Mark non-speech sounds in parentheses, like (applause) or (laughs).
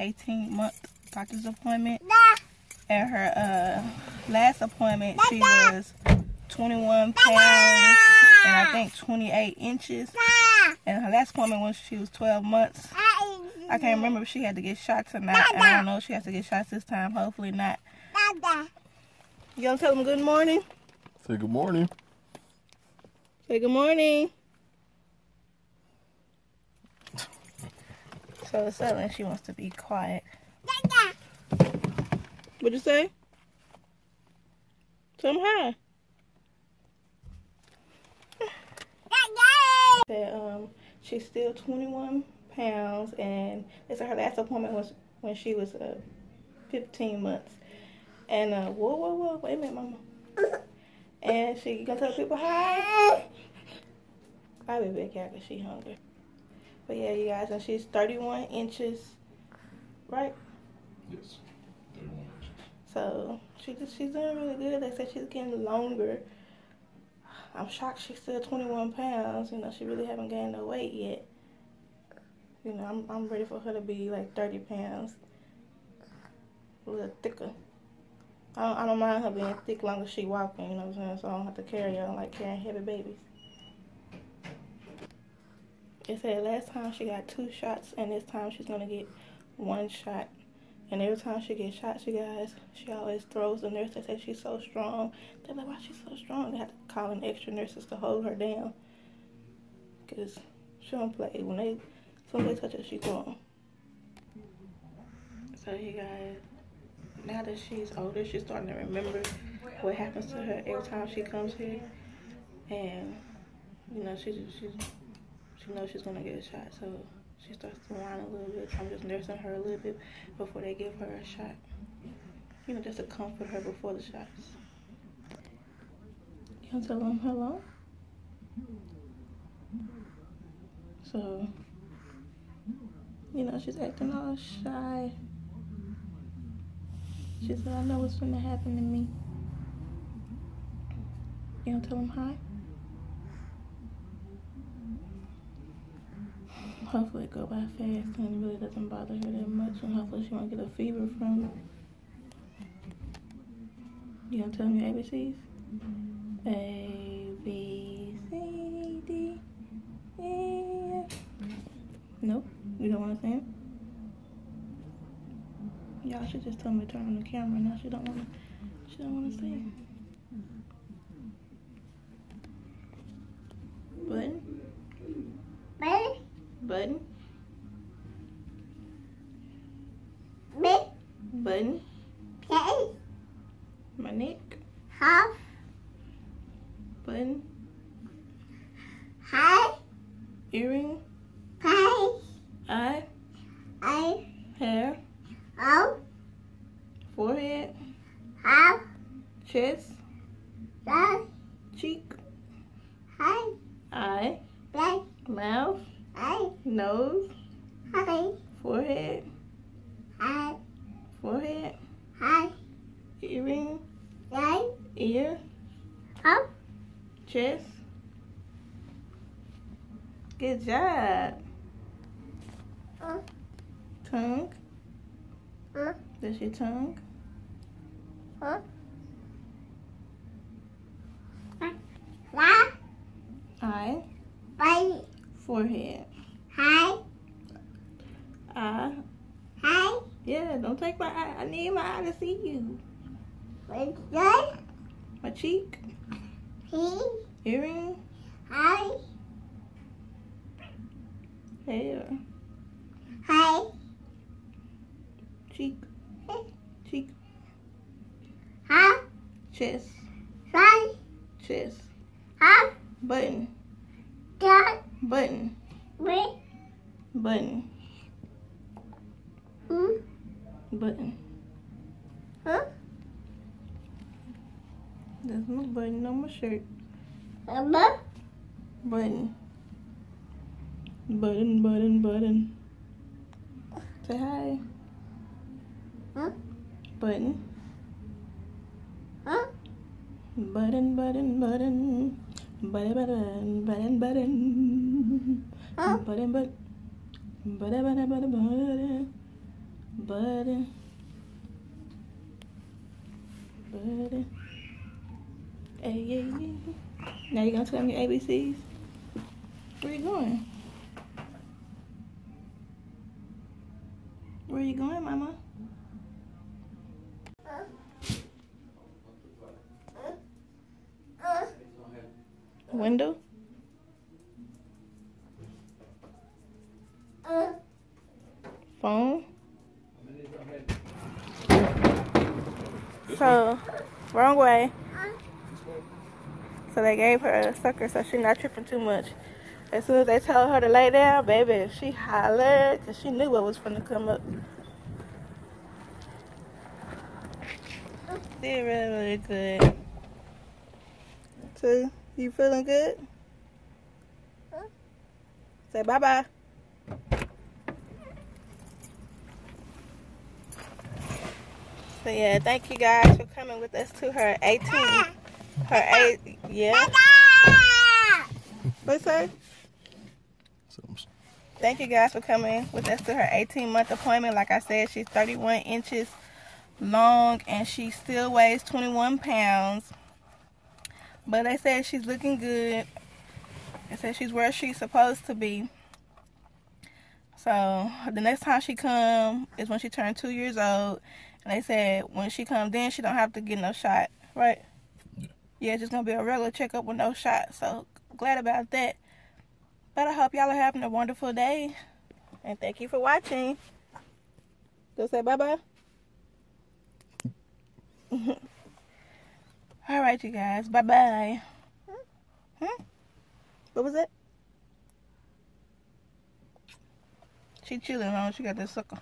18 month doctor's appointment. At her uh, last appointment, she was 21 pounds and I think 28 inches. And her last appointment when she was 12 months. I can't remember if she had to get shots or not. And I don't know if she has to get shots this time. Hopefully not. You gonna tell them good morning? Say good morning. Say good morning. So suddenly she wants to be quiet. What'd you say? Hi. That um, she's still 21 pounds, and this is her last appointment was when she was uh, 15 months. And uh, whoa, whoa, whoa, wait a minute, mama. And she gonna tell people hi. I'll be back out because she hungry. But yeah, you guys, and she's 31 inches, right? Yes. 31 inches. So she just she's doing really good. They said she's getting longer. I'm shocked she's still 21 pounds. You know, she really haven't gained no weight yet. You know, I'm I'm ready for her to be like 30 pounds, a little thicker. I don't, I don't mind her being thick long as she walking. You know what I'm saying? So I don't have to carry her like carrying heavy babies. It said last time she got two shots, and this time she's gonna get one shot. And every time she gets shots, you guys, she always throws the nurse. They say she's so strong. They're like, why she's so strong? They have to call in extra nurses to hold her down. Because she don't play. When they, as they touch her, she 'em. So you guys, now that she's older, she's starting to remember what happens to her every time she comes here. And, you know, she's, she's, she knows she's to get a shot. So she starts to whine a little bit. I'm just nursing her a little bit before they give her a shot. You know, just to comfort her before the shots. You tell them hello? So, you know, she's acting all shy. She said, I know what's to happen to me. You to tell them hi? Hopefully it go by fast and it really doesn't bother her that much and hopefully she won't get a fever from it. You gonna tell me your ABCs? A, B, C, D, E, F. Nope, you don't wanna them? Y'all should just tell me to turn on the camera now she don't wanna, she don't wanna say it. Button? Button? Button? My neck? Half. Button? Earring? Eye? Eye. Hair? Oh. Forehead? Chest? Cheek? Hi. Eye? Mouth? Nose? Forehead? Forehead? Earring? Ear? Chest? Good job. Tongue? That's your tongue? Eye? Forehead? Eye? Yeah, don't take my eye. I need my eye to see you. My cheek? Earring? Hi. Hair? Hi. Cheek? (laughs) Cheek? Huh? Chest? Hi. Chest? Huh? Button? Button? Button? Button? Huh? There's no button on my shirt. Button. Button, button, button. Say hi. Huh? Button. Huh? Button, button, button. Button, button, button, button. Button, button. Button, button, button, button. Buddy. Buddy. Hey, yeah, yeah. Now you gonna tell me your ABCs? Where you going? Where you going, mama? Window? Wrong way. So they gave her a sucker so she's not tripping too much. As soon as they told her to lay down, baby, she hollered because she knew what was going to come up. Did really, really good. So, you feeling good? Say bye-bye. So yeah, thank you guys for coming with us to her 18, her eight, yeah. What's that? Thank you guys for coming with us to her 18 month appointment. Like I said, she's 31 inches long and she still weighs 21 pounds. But they said she's looking good. They said she's where she's supposed to be. So the next time she come is when she turned two years old. And they said when she comes in, she don't have to get no shot, right? Yeah, yeah it's just gonna be a regular checkup with no shot. So glad about that. But I hope y'all are having a wonderful day. And thank you for watching. Go say bye-bye. (laughs) All right, you guys. Bye-bye. Hmm? What was it? She chilling on. She got this sucker.